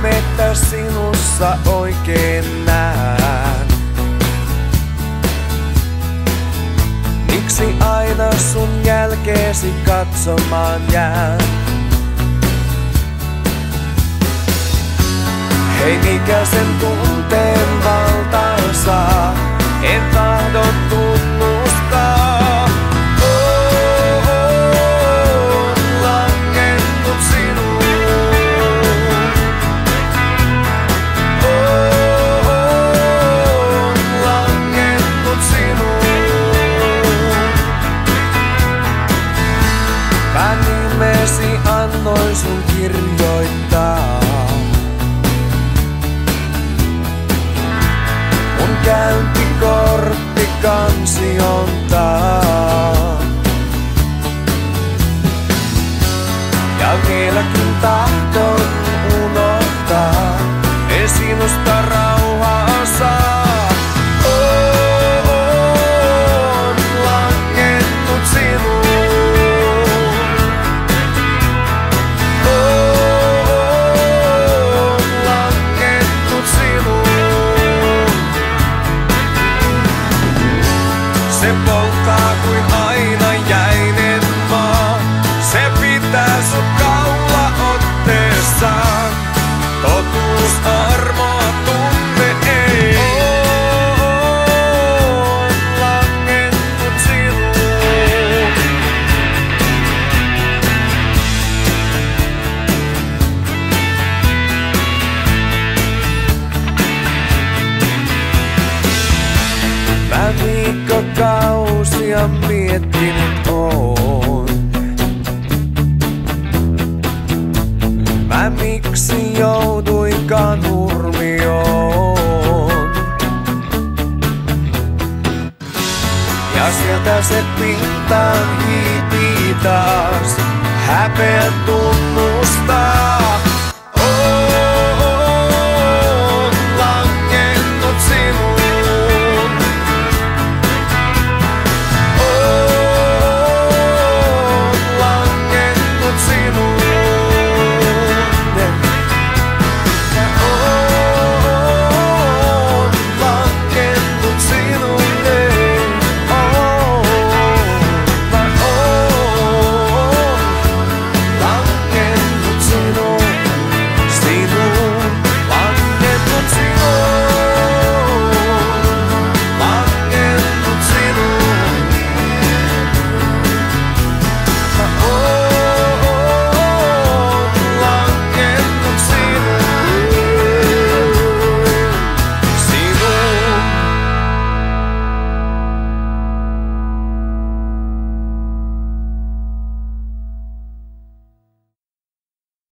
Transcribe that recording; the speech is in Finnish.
katseessa oikein näen. Miksi aina sun jälkeesi katsomaan jään? Hei mikä sen tunteen nimesi annoin sun kirjoittaa. Se polttaa Mä miksi. Ja se pintaan hiipii taas, häpeän tunnustaa.